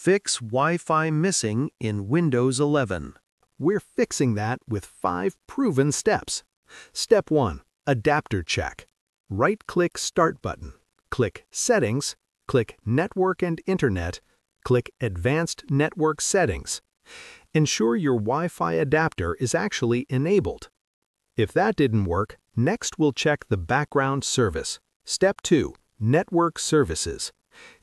Fix Wi-Fi missing in Windows 11. We're fixing that with five proven steps. Step 1. Adapter check. Right-click Start button. Click Settings. Click Network and Internet. Click Advanced Network Settings. Ensure your Wi-Fi adapter is actually enabled. If that didn't work, next we'll check the background service. Step 2. Network Services.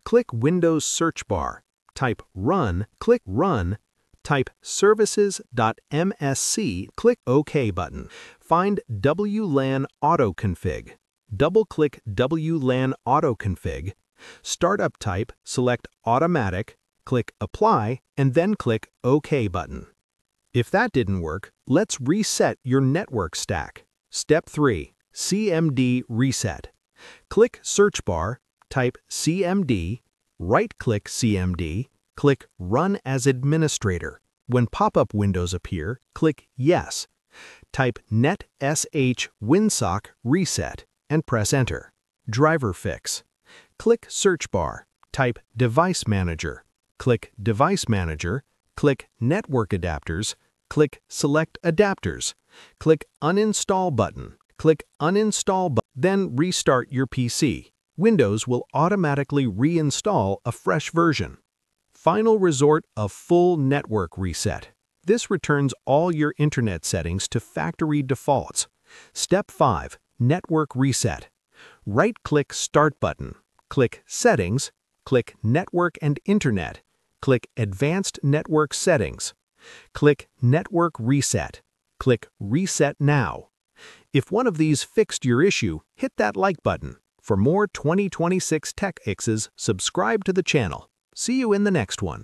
Click Windows search bar. Type Run, click Run, type services.msc, click OK button. Find WLAN AutoConfig. Double-click WLAN AutoConfig. Startup type, select Automatic, click Apply, and then click OK button. If that didn't work, let's reset your network stack. Step 3. CMD Reset. Click Search bar, type CMD, right-click CMD, click Run as Administrator. When pop-up windows appear, click Yes. Type NetSH WinSock Reset and press Enter. Driver Fix. Click Search bar, type Device Manager. Click Device Manager, click Network Adapters, click Select Adapters. Click Uninstall button. Click Uninstall button, then restart your PC. Windows will automatically reinstall a fresh version. Final resort a full network reset. This returns all your internet settings to factory defaults. Step 5. Network Reset. Right-click Start button. Click Settings. Click Network and Internet. Click Advanced Network Settings. Click Network Reset. Click Reset Now. If one of these fixed your issue, hit that like button. For more 2026 Tech Fixes, subscribe to the channel. See you in the next one.